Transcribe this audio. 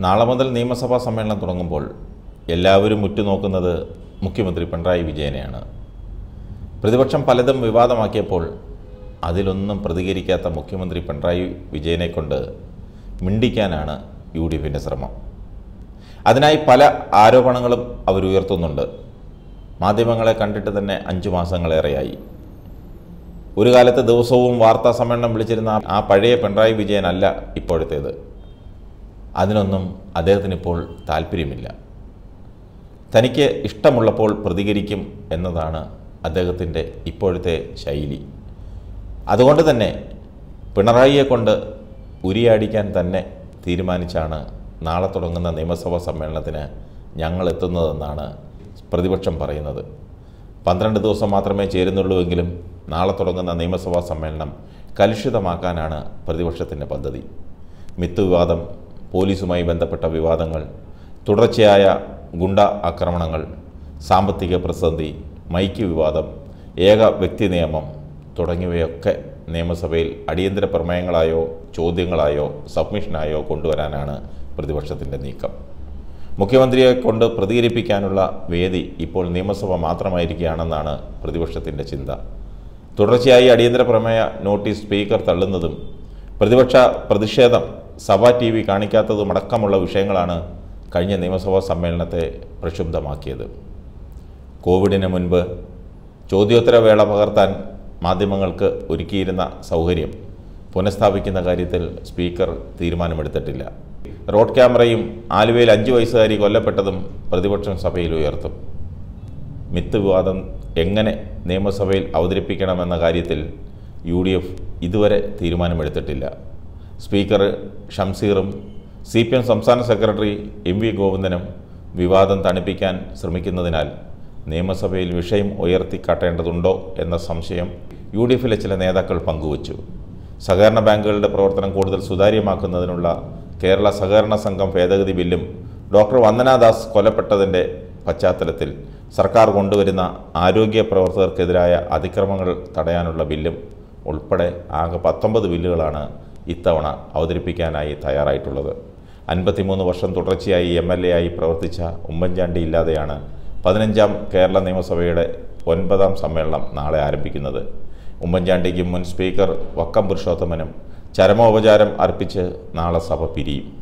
നാളെ മുതൽ നിയമസഭാ സമ്മേളനം തുടങ്ങുമ്പോൾ എല്ലാവരും ഉറ്റുനോക്കുന്നത് മുഖ്യമന്ത്രി പിണറായി വിജയനെയാണ്. പ്രതിപക്ഷം പലതും വിവാദമാക്കിയപ്പോൾ അതിലൊന്നും പ്രതികരിക്കാത്ത മുഖ്യമന്ത്രി പിണറായി വിജയനെ കൊണ്ട് മിണ്ടിക്കാനാണ് യു ഡി എഫിന്റെ ശ്രമം. അതിനായി പല ആരോപണങ്ങളും അവരുയർത്തുന്നുണ്ട് മാധ്യമങ്ങളെ കണ്ടിട്ട് തന്നെ അഞ്ചു മാസങ്ങളേറെയായി. ഒരു കാലത്ത് ദിവസവും വാർത്താ സമ്മേളനം വിളിച്ചിരുന്ന ആ പഴയ പിണറായി വിജയനല്ല ഇപ്പോഴത്തേത്. അതിനൊന്നും അദ്ദേഹത്തിന് ഇപ്പോൾ താല്പര്യമില്ല. തനിക്ക് ഇഷ്ടമുള്ളപ്പോൾ പ്രതികരിക്കും എന്നതാണ് അദ്ദേഹത്തിന്റെ ഇപ്പോഴത്തെ ശൈലി. അതുകൊണ്ട് തന്നെ പിണറായിയെ കൊണ്ട് ഉരിയാടിക്കാൻ തന്നെ തീരുമാനിച്ചാണ് നാളെ തുടങ്ങുന്ന നിയമസഭാ സമ്മേളനത്തിന് ഞങ്ങൾ എത്തുന്നതെന്നാണ് പ്രതിപക്ഷം പറയുന്നത്. പന്ത്രണ്ട് ദിവസം മാത്രമേ ചേരുന്നുള്ളൂവെങ്കിലും നാളെ തുടങ്ങുന്ന നിയമസഭാ സമ്മേളനം കലുഷിതമാക്കാനാണ് പ്രതിപക്ഷത്തിന്റെ പദ്ധതി. മിത്ത് വിവാദം പോലീസുമായി ബന്ധപ്പെട്ട വിവാദങ്ങൾ തുടർച്ചയായ ഗുണ്ട ആക്രമണങ്ങൾ സാമ്പത്തിക പ്രതിസന്ധി മൈക്ക് വിവാദം ഏക വ്യക്തി നിയമം തുടങ്ങിയവയൊക്കെ നിയമസഭയിൽ അടിയന്തര പ്രമേയങ്ങളായോ ചോദ്യങ്ങളായോ സബ്മിഷനായോ കൊണ്ടുവരാനാണ് പ്രതിപക്ഷത്തിന്റെ നീക്കം. മുഖ്യമന്ത്രിയെ കൊണ്ട് പ്രതികരിപ്പിക്കാനുള്ള വേദി ഇപ്പോൾ നിയമസഭ മാത്രമായിരിക്കുകയാണെന്നാണ് പ്രതിപക്ഷത്തിന്റെ ചിന്ത. തുടർച്ചയായി അടിയന്തര പ്രമേയ നോട്ടീസ് സ്പീക്കർ തള്ളുന്നതും പ്രതിപക്ഷ പ്രതിഷേധം സഭ ടി വി കാണിക്കാത്തതുമടക്കമുള്ള വിഷയങ്ങളാണ് കഴിഞ്ഞ നിയമസഭാ സമ്മേളനത്തെ പ്രക്ഷുബ്ധമാക്കിയത്. കോവിഡിന് മുൻപ് ചോദ്യോത്തരവേള പകർത്താൻ മാധ്യമങ്ങൾക്ക് ഒരുക്കിയിരുന്ന സൗകര്യം പുനഃസ്ഥാപിക്കുന്ന കാര്യത്തിൽ സ്പീക്കർ തീരുമാനമെടുത്തിട്ടില്ല. റോഡ് ക്യാമറയും ആലുവയിൽ അഞ്ച് വയസ്സുകാരി കൊല്ലപ്പെട്ടതും പ്രതിപക്ഷം സഭയിൽ ഉയർത്തും. മിത്ത് വിവാദം എങ്ങനെ നിയമസഭയിൽ അവതരിപ്പിക്കണമെന്ന കാര്യത്തിൽ യു ഡി എഫ് ഇതുവരെ തീരുമാനമെടുത്തിട്ടില്ല. സ്പീക്കർ ഷംസീറും സി പി എം സംസ്ഥാന സെക്രട്ടറി എം വി ഗോവിന്ദനും വിവാദം തണുപ്പിക്കാൻ ശ്രമിക്കുന്നതിനാൽ നിയമസഭയിൽ വിഷയം ഉയർത്തിക്കാട്ടേണ്ടതുണ്ടോ എന്ന സംശയം യു ഡി എഫിലെ ചില നേതാക്കൾ പങ്കുവച്ചു. സഹകരണ ബാങ്കുകളുടെ പ്രവർത്തനം കൂടുതൽ സുതാര്യമാക്കുന്നതിനുള്ള കേരള സഹകരണ സംഘം ഭേദഗതി ബില്ലും ഡോക്ടർ വന്ദനാദാസ് കൊല്ലപ്പെട്ടതിന്റെ പശ്ചാത്തലത്തിൽ സർക്കാർ കൊണ്ടുവരുന്ന ആരോഗ്യ പ്രവർത്തകർക്കെതിരായ അതിക്രമങ്ങൾ തടയാനുള്ള ബില്ലും ഉൾപ്പെടെ ആകെ പത്തൊമ്പത് ബില്ലുകളാണ് ഇത്തവണ അവതരിപ്പിക്കാനായി തയ്യാറായിട്ടുള്ളത്. അൻപത്തിമൂന്ന് വർഷം തുടർച്ചയായി എം എൽ എ ആയി പ്രവർത്തിച്ച ഉമ്മൻചാണ്ടി ഇല്ലാതെയാണ് പതിനഞ്ചാം കേരള നിയമസഭയുടെ ഒൻപതാം സമ്മേളനം നാളെ ആരംഭിക്കുന്നത്. ഉമ്മൻചാണ്ടിക്കും മുൻ സ്പീക്കർ വക്കം പുരുഷോത്തമനും ചരമോപചാരം അർപ്പിച്ച് നാളെ സഭ പിരിയും.